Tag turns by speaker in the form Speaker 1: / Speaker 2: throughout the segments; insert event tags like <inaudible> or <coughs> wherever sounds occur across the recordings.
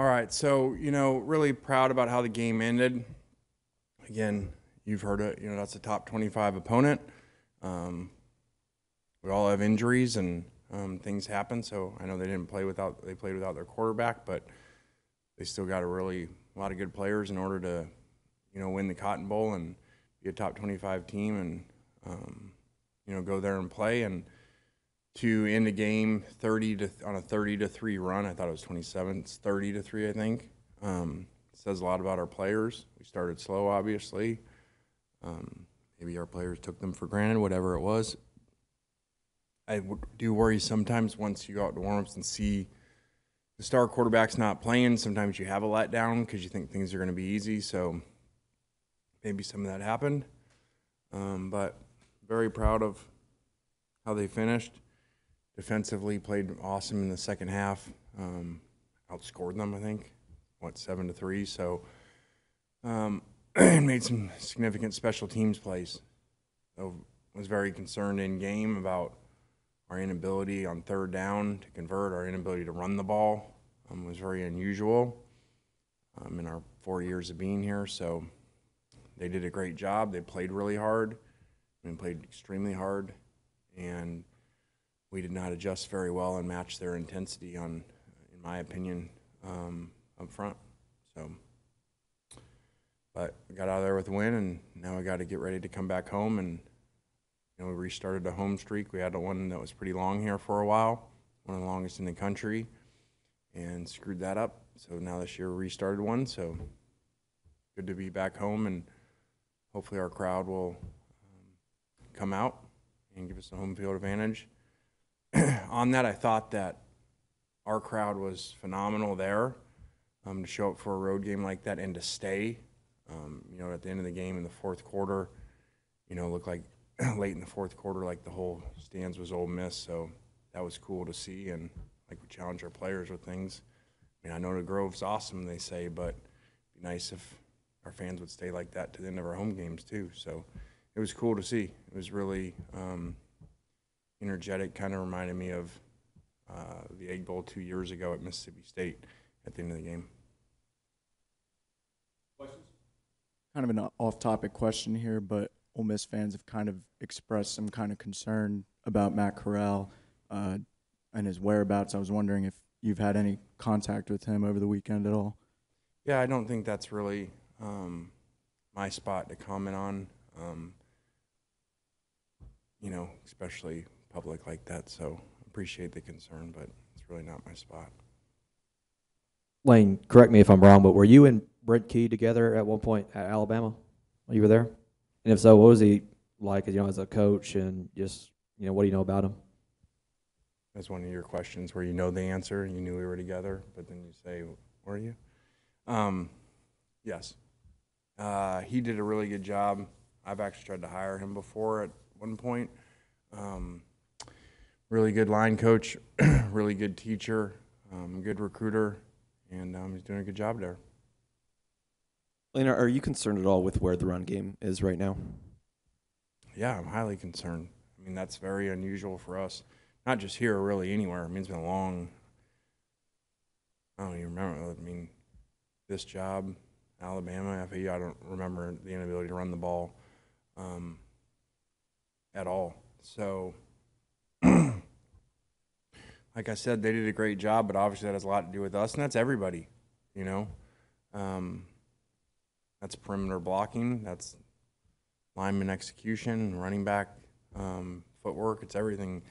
Speaker 1: All right, so you know, really proud about how the game ended. Again, you've heard it. You know, that's a top 25 opponent. Um, we all have injuries and um, things happen. So I know they didn't play without they played without their quarterback, but they still got a really a lot of good players in order to, you know, win the Cotton Bowl and be a top 25 team and um, you know go there and play and to end the game 30 to on a 30 to three run. I thought it was 27. It's 30 to three, I think. Um, says a lot about our players. We started slow, obviously. Um, maybe our players took them for granted, whatever it was. I do worry sometimes once you go out to warmups and see the star quarterback's not playing. Sometimes you have a letdown because you think things are going to be easy. So maybe some of that happened. Um, but very proud of how they finished. Defensively, played awesome in the second half. Um, outscored them, I think, what seven to three. So um, <clears throat> made some significant special teams plays. So was very concerned in game about our inability on third down to convert, our inability to run the ball um, was very unusual um, in our four years of being here. So they did a great job. They played really hard and played extremely hard, and we did not adjust very well and match their intensity on, in my opinion, um, up front. So, but we got out of there with a win, and now we got to get ready to come back home and you know, we restarted a home streak. We had one that was pretty long here for a while, one of the longest in the country, and screwed that up. So now this year we restarted one. So good to be back home, and hopefully our crowd will um, come out and give us a home field advantage. <clears throat> On that, I thought that our crowd was phenomenal there um, to show up for a road game like that and to stay. Um, you know, at the end of the game in the fourth quarter, you know, looked like <clears throat> late in the fourth quarter, like the whole stands was Ole Miss, so that was cool to see. And like we challenge our players with things. I mean, I know the Grove's awesome, they say, but it'd be nice if our fans would stay like that to the end of our home games too. So it was cool to see. It was really um, energetic. Kind of reminded me of uh, the Egg Bowl two years ago at Mississippi State at the end of the game.
Speaker 2: Kind of an off-topic question here, but Ole Miss fans have kind of expressed some kind of concern about Matt Corral uh, and his whereabouts. I was wondering if you've had any contact with him over the weekend at all.
Speaker 1: Yeah, I don't think that's really um, my spot to comment on. Um, you know, especially public like that. So I appreciate the concern, but it's really not my spot.
Speaker 3: Lane, correct me if I'm wrong, but were you and Brent Key together at one point at Alabama? While you were there? And if so, what was he like, you know, as a coach, and just you know, what do you know about him?
Speaker 1: That's one of your questions where you know the answer. You knew we were together, but then you say, "Were you?" Um, yes, uh, he did a really good job. I've actually tried to hire him before at one point. Um, really good line coach, <clears throat> really good teacher, um, good recruiter, and um, he's doing a good job there.
Speaker 4: Lane, are you concerned at all with where the run game is right now?
Speaker 1: Yeah, I'm highly concerned. I mean, that's very unusual for us. Not just here, really anywhere. I mean, it's been a long. I don't even remember. I mean, this job, Alabama, FAU. I don't remember the inability to run the ball um, at all. So, I said, they did a great job, but obviously that has a lot to do with us, and that's everybody. You know, um, that's perimeter blocking. That's lineman execution, running back um, footwork. It's everything.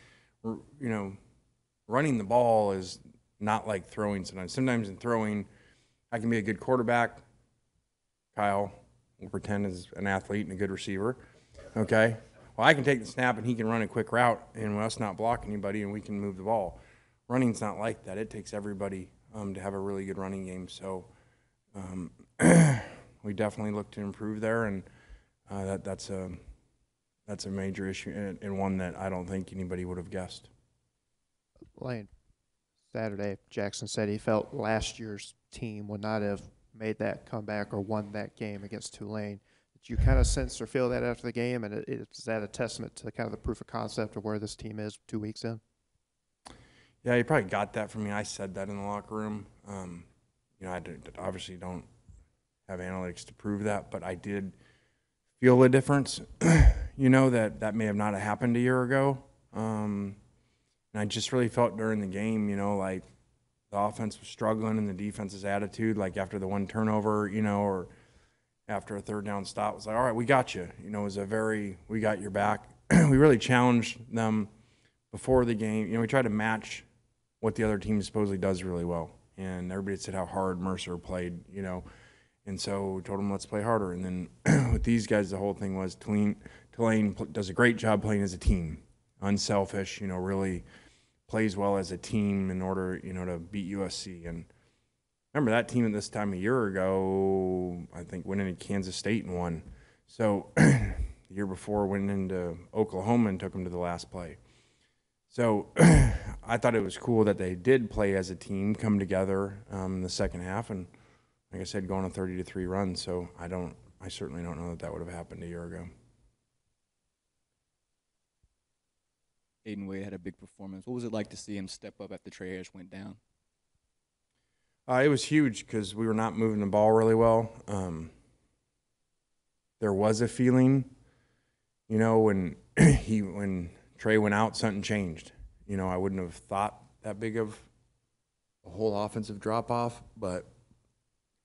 Speaker 1: R- You know, running the ball is not like throwing sometimes. Sometimes in throwing, I can be a good quarterback. Kyle will pretend is an athlete and a good receiver. Okay. Well, I can take the snap and he can run a quick route and us not block anybody and we can move the ball. Running's not like that. It takes everybody um, to have a really good running game. So um, <clears throat> we definitely look to improve there, and uh, that that's a that's a major issue and, and one that I don't think anybody would have guessed.
Speaker 5: Lane, Saturday, Jackson said he felt last year's team would not have made that comeback or won that game against Tulane. You kind of sense or feel that after the game, and is that a testament to kind of the proof of concept of where this team is two weeks in?
Speaker 1: Yeah, you probably got that from me. I said that in the locker room. Um, you know, I did- obviously don't have analytics to prove that, but I did feel a difference. <clears throat> you know that that may have not happened a year ago. Um, and I just really felt during the game, you know, like the offense was struggling and the defense's attitude, like after the one turnover, you know, or after a third down stop, was like, all right, we got you. You know, it was a very, we got your back. <clears throat> we really challenged them before the game. You know, we tried to match what the other team supposedly does really well. And everybody said how hard Mercer played, you know. And so told them, let's play harder. And then <clears throat> with these guys, the whole thing was Tulane, Tulane does a great job playing as a team, unselfish, you know, really plays well as a team in order, you know, to beat USC. And remember that team at this time a year ago, I think went into Kansas State and won. So <clears throat> the year before went into Oklahoma and took them to the last play. So <clears throat> I thought it was cool that they did play as a team, come together um, in the second half, and like I said, go on a thirty to three run. So I don't, I certainly don't know that that would have happened a year ago.
Speaker 6: Dayton Wade had a big performance. What was it like to see him step up after Trey Harris went down?
Speaker 1: Uh, it was huge because we were not moving the ball really well. Um, there was a feeling, you know, when <clears throat> he when Trey went out, something changed. You know, I wouldn't have thought that big of a whole offensive drop off, but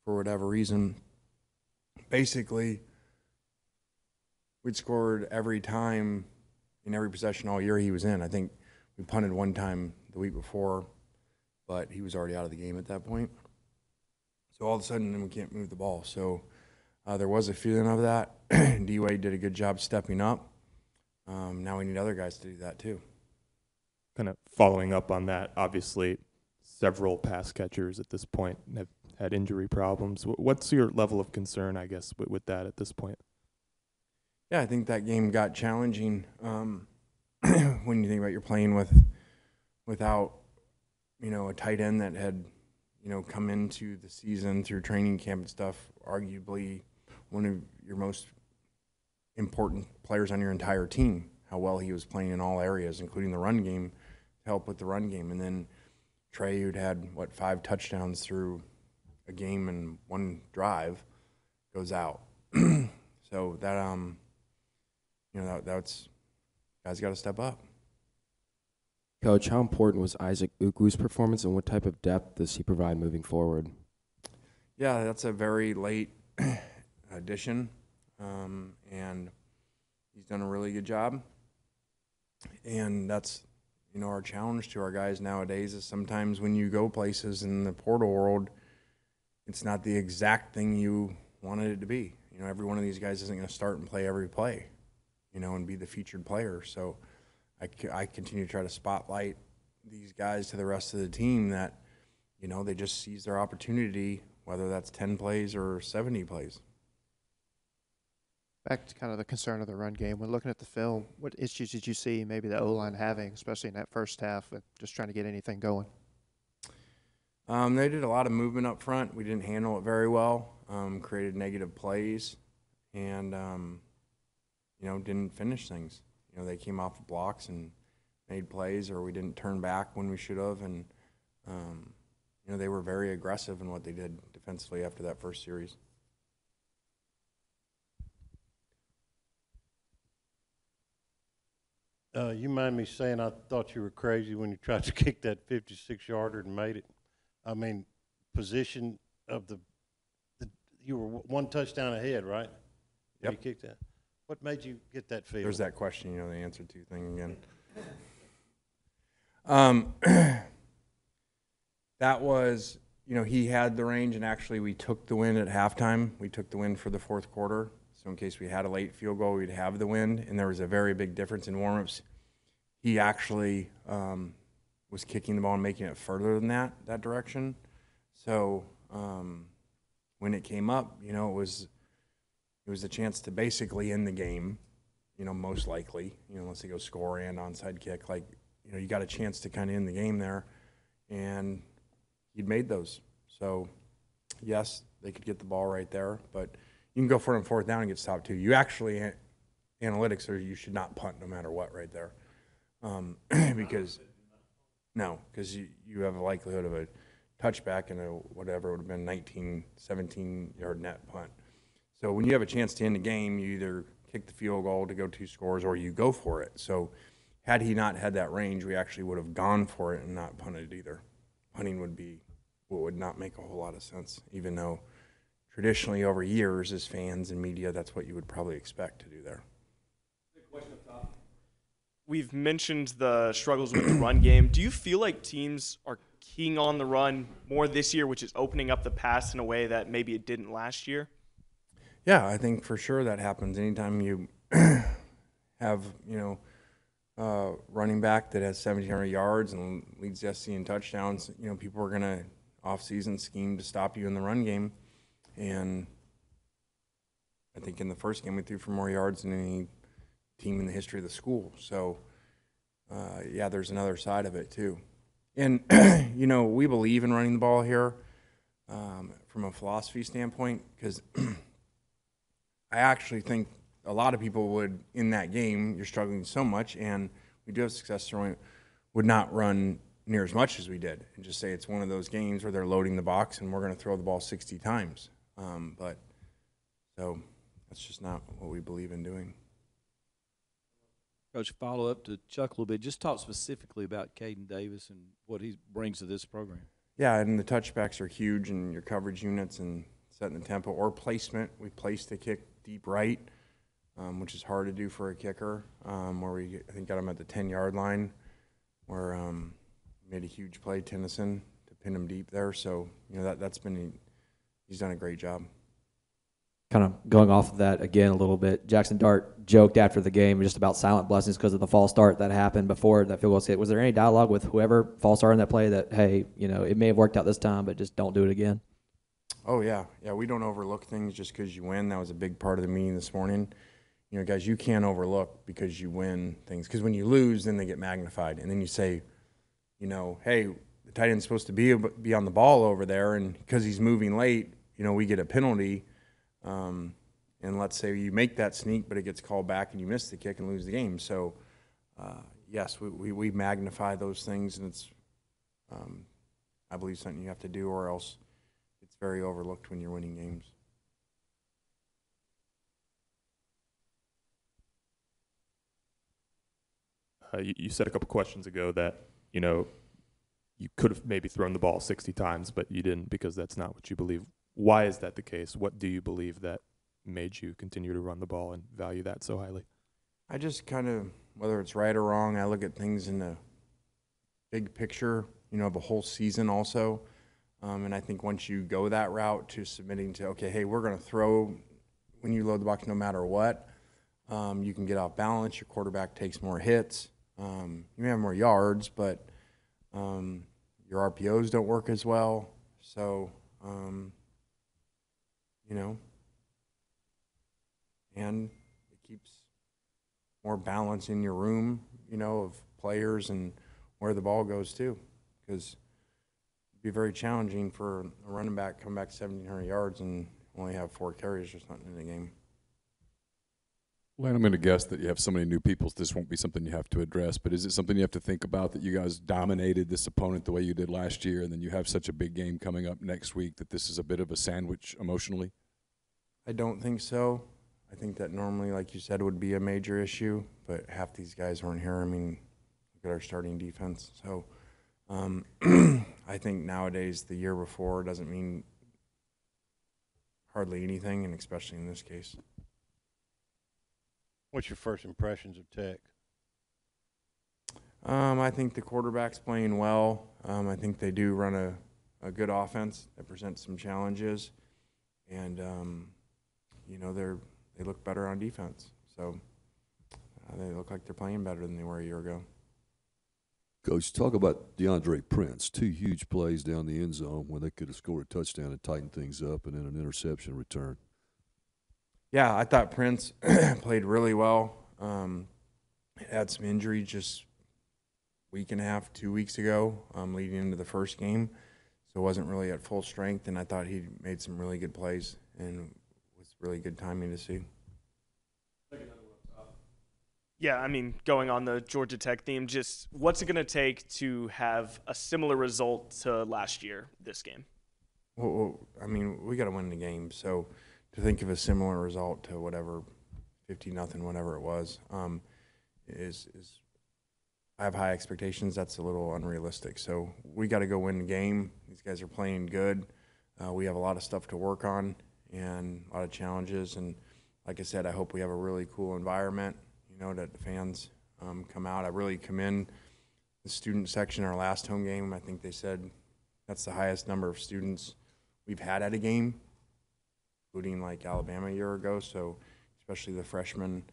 Speaker 1: for whatever reason, basically, we'd scored every time in every possession all year he was in. I think we punted one time the week before but he was already out of the game at that point. So all of a sudden, we can't move the ball. So uh, there was a feeling of that. <clears throat> D Wade did a good job stepping up. Um, now we need other guys to do that too.
Speaker 7: kind of following up on that, obviously, several pass catchers at this point have had injury problems. What's your level of concern, I guess, with, with that at this point?
Speaker 1: Yeah, I think that game got challenging um, <clears throat> when you think about you're playing with without you know a tight end that had you know come into the season through training camp and stuff, arguably one of your most important players on your entire team. How well he was playing in all areas, including the run game, to help with the run game, and then Trey, who'd had what five touchdowns through a game and one drive, goes out. <clears throat> so that um, you know that that's guys got to step up.
Speaker 8: Coach, how important was Isaac Ukwu's performance, and what type of depth does he provide moving forward?
Speaker 1: Yeah, that's a very late <clears throat> addition, um, and he's done a really good job. And that's, you know, our challenge to our guys nowadays is sometimes when you go places in the portal world, it's not the exact thing you wanted it to be. You know, every one of these guys isn't going to start and play every play, you know, and be the featured player. So I, I continue to try to spotlight these guys to the rest of the team that, you know, they just seize their opportunity, whether that's 10 plays or 70 plays.
Speaker 5: Back to kind of the concern of the run game. When looking at the film, what issues did you see maybe the O line having, especially in that first half, with just trying to get anything going?
Speaker 1: Um, they did a lot of movement up front. We didn't handle it very well. Um, created negative plays, and um, you know didn't finish things. You know they came off of blocks and made plays, or we didn't turn back when we should have. And um, you know they were very aggressive in what they did defensively after that first series.
Speaker 9: Uh, you mind me saying I thought you were crazy when you tried to <laughs> kick that 56 yarder and made it? I mean, position of the, the you were one touchdown ahead, right? When
Speaker 1: Yep.
Speaker 9: You kicked that. What made you get that field?
Speaker 1: There's that question, you know, the answer to thing again. <laughs> Um, <clears throat> that was, you know, he had the range, and actually, we took the win at halftime. We took the win for the fourth quarter, so in case we had a late field goal, we'd have the win. And there was a very big difference in warmups. He actually um, was kicking the ball and making it further than that that direction. So um, when it came up, you know, it was it was a chance to basically end the game you know, most likely, you know, unless they go score and onside kick, like, you know, you got a chance to kind of end the game there. And he'd made those. So, yes, they could get the ball right there, but you can go for it on fourth down and get stopped too. You actually, analytics are you should not punt no matter what right there. Um, <clears throat> because, no, because you, you have a likelihood of a touchback and a whatever would have been 19, 17 yard net punt. So when you have a chance to end the game, you either kick the field goal to go two scores or you go for it. So had he not had that range, we actually would have gone for it and not punted either. Punting would be what would not make a whole lot of sense, even though traditionally over years as fans and media, that's what you would probably expect to do there.
Speaker 10: We've mentioned the struggles with the <coughs> run game. Do you feel like teams are keying on the run more this year, which is opening up the pass in a way that maybe it didn't last year?
Speaker 1: Yeah, I think for sure that happens. Anytime you <clears throat> have, you know, uh, running back that has 1,700 yards and leads the SEC in touchdowns, you know, people are going to off-season scheme to stop you in the run game. And I think in the first game we threw for more yards than any team in the history of the school. So, uh, yeah, there's another side of it too. And <clears throat> you know, we believe in running the ball here um, from a philosophy standpoint because <clears throat> I actually think a lot of people would in that game. You're struggling so much, and we do have success throwing. Would not run near as much as we did, and just say it's one of those games where they're loading the box and we're going to throw the ball 60 times. Um, but so that's just not what we believe in doing.
Speaker 11: Coach, follow up to Chuck a little bit. Just talk specifically about Caden Davis and what he brings to this program.
Speaker 1: Yeah, and the touchbacks are huge, and your coverage units and setting the tempo or placement. We placed the kick deep right, um, which is hard to do for a kicker. Um, where we I think got him at the 10 yard line, where um, made a huge play Tennyson to pin him deep there. So you know that that's been he's done a great job.
Speaker 3: Kind of going off of that again a little bit. Jackson Dart joked after the game just about silent blessings because of the false start that happened before that field goal was hit. Was there any dialogue with whoever false started in that play that hey, you know, it may have worked out this time, but just don't do it again?
Speaker 1: Oh yeah, yeah. We don't overlook things just because you win. That was a big part of the meeting this morning. You know, guys, you can't overlook because you win things. Because when you lose, then they get magnified, and then you say, you know, hey, the tight end's supposed to be be on the ball over there, and because he's moving late, you know, we get a penalty. Um, and let's say you make that sneak, but it gets called back, and you miss the kick and lose the game. So, uh, yes, we, we, we magnify those things, and it's, um, I believe, something you have to do, or else very overlooked when you're winning games.
Speaker 7: Uh, you, you said a couple questions ago that you know you could have maybe thrown the ball 60 times, but you didn't because that's not what you believe. Why is that the case? What do you believe that made you continue to run the ball and value that so highly?
Speaker 1: I just kind of, whether it's right or wrong, I look at things in the big picture, you know, of a whole season also. Um, and I think once you go that route to submitting to, okay, hey, we're going to throw when you load the box no matter what, um, you can get off balance. Your quarterback takes more hits. Um, you may have more yards, but um, your RPOs don't work as well. So, um, you know, and it keeps more balance in your room, you know, of players and where the ball goes too, because be very challenging for a running back come back 1,700 yards and only have four carries or something in the game.
Speaker 12: Lane, I'm going to guess that you have so many new people, this won't be something you have to address, but is it something you have to think about that you guys dominated this opponent the way you did last year, and then you have such a big game coming up next week that this is a bit of a sandwich emotionally?
Speaker 1: I don't think so. I think that normally, like you said, would be a major issue, but half these guys weren't here. I mean, look at our starting defense. So um, <clears throat> I think nowadays, the year before doesn't mean hardly anything, and especially in this case.
Speaker 9: What's your first impressions of Tech?
Speaker 1: Um, I think the quarterback's playing well. Um, I think they do run a, a good offense that presents some challenges, and um, you know they're they look better on defense. So uh, they look like they're playing better than they were a year ago.
Speaker 13: Coach, talk about Deantre Prince. Two huge plays down the end zone when they could have scored a touchdown and tightened things up, and then an interception return.
Speaker 1: Yeah, I thought Prince <clears throat> played really well. Um, had some injury just week and a half, two weeks ago, um, leading into the first game, so wasn't really at full strength. And I thought he made some really good plays and was really good timing to see.
Speaker 10: Yeah, I mean, going on the Georgia Tech theme, just what's it going to take to have a similar result to last year, this game?
Speaker 1: Well, well, I mean, we got to win the game. So to think of a similar result to whatever, fifty nothing, whatever it was, um, is is I have high expectations. That's a little unrealistic. So we got to go win the game. These guys are playing good. Uh, we have a lot of stuff to work on and a lot of challenges. And like I said, I hope we have a really cool environment. You know that the fans um, come out. I really commend the student section. Our last home game, I think they said that's the highest number of students we've had at a game, including like Alabama a year ago. So, especially the freshman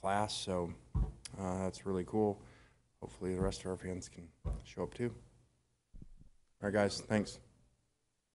Speaker 1: class. So, uh, that's really cool. Hopefully, the rest of our fans can show up too. All right, guys. Thanks.